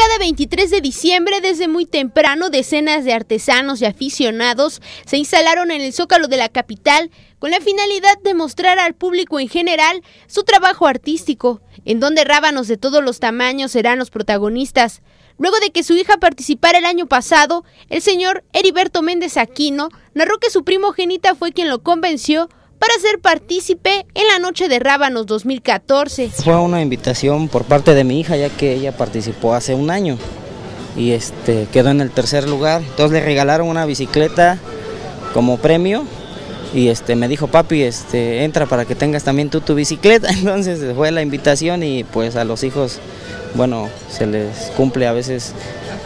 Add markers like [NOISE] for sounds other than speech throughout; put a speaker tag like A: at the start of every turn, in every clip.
A: cada 23 de diciembre, desde muy temprano, decenas de artesanos y aficionados se instalaron en el zócalo de la capital con la finalidad de mostrar al público en general su trabajo artístico, en donde rábanos de todos los tamaños serán los protagonistas. Luego de que su hija participara el año pasado, el señor Heriberto Méndez Aquino narró que su primogénita fue quien lo convenció para ser partícipe en la Noche de Rábanos 2014.
B: Fue una invitación por parte de mi hija, ya que ella participó hace un año y este quedó en el tercer lugar. Entonces le regalaron una bicicleta como premio y este me dijo papi este entra para que tengas también tú tu bicicleta [LAUGHS] entonces fue la invitación y pues a los hijos bueno se les cumple a veces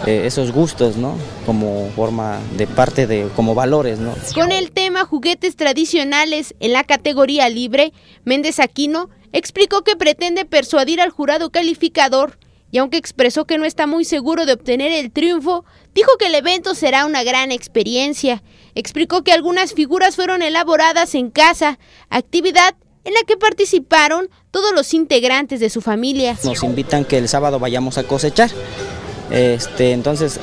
B: eh, esos gustos, ¿no? Como forma de parte de, como valores, ¿no?
A: Con el tema juguetes tradicionales en la categoría libre, Méndez Aquino explicó que pretende persuadir al jurado calificador y aunque expresó que no está muy seguro de obtener el triunfo, dijo que el evento será una gran experiencia. Explicó que algunas figuras fueron elaboradas en casa, actividad en la que participaron todos los integrantes de su familia.
B: Nos invitan que el sábado vayamos a cosechar. Este, entonces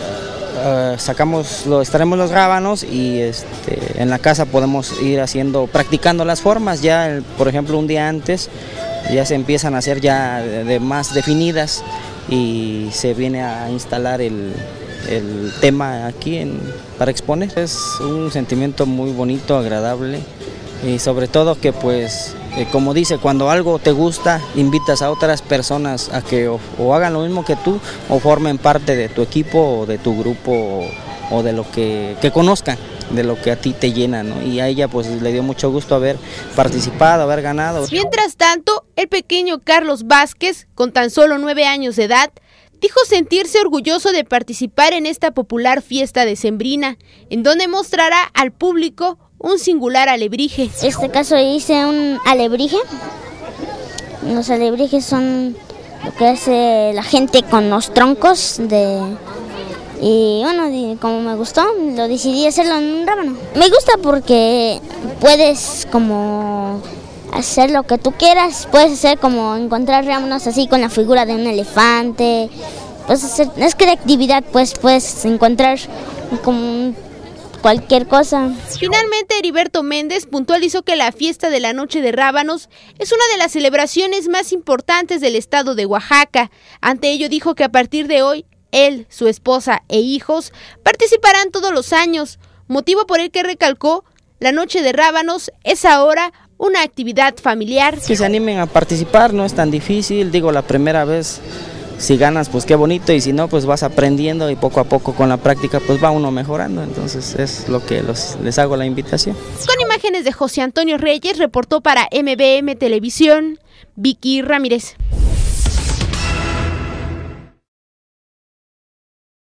B: uh, sacamos, lo, estaremos los rábanos y este, en la casa podemos ir haciendo, practicando las formas, ya por ejemplo un día antes ya se empiezan a hacer ya de, más definidas y se viene a instalar el, el tema aquí para exponer. Es un sentimiento muy bonito, agradable y sobre todo que pues eh, como dice, cuando algo te gusta, invitas a otras personas a que o, hagan lo mismo que tú o formen parte de tu equipo o de tu grupo o, de lo que, que, conozcan, de lo que a ti te llena, ¿no? Y a ella pues le dio mucho gusto haber participado, haber ganado.
A: Mientras tanto, el pequeño Carlos Vázquez, con tan solo nueve años de edad, dijo sentirse orgulloso de participar en esta popular fiesta de Sembrina, en donde mostrará al público un singular alebrije.
C: Este caso hice un alebrije. Los alebrijes son lo que hace la gente con los troncos de... Y bueno, como me gustó, lo decidí hacerlo en un rábano. Me gusta porque puedes como hacer lo que tú quieras. Puedes hacer como encontrar rábanos así con la figura de un elefante. Puedes hacer, es creatividad, pues puedes encontrar como un cualquier cosa.
A: Finalmente, Heriberto Méndez puntualizó que la fiesta de la Noche de Rábanos es una de las celebraciones más importantes del estado de Oaxaca. Ante ello dijo que a partir de hoy, él, su esposa e hijos participarán todos los años, motivo por el que recalcó la Noche de Rábanos es ahora una actividad familiar.
B: Que se animen a participar, no es tan difícil, digo la primera vez si ganas, pues qué bonito, y si no, pues vas aprendiendo y poco a poco con la práctica, pues va uno mejorando. Entonces es lo que les hago la invitación.
A: Con imágenes de José Antonio Reyes, reportó para MBM Televisión, Vicky Ramírez.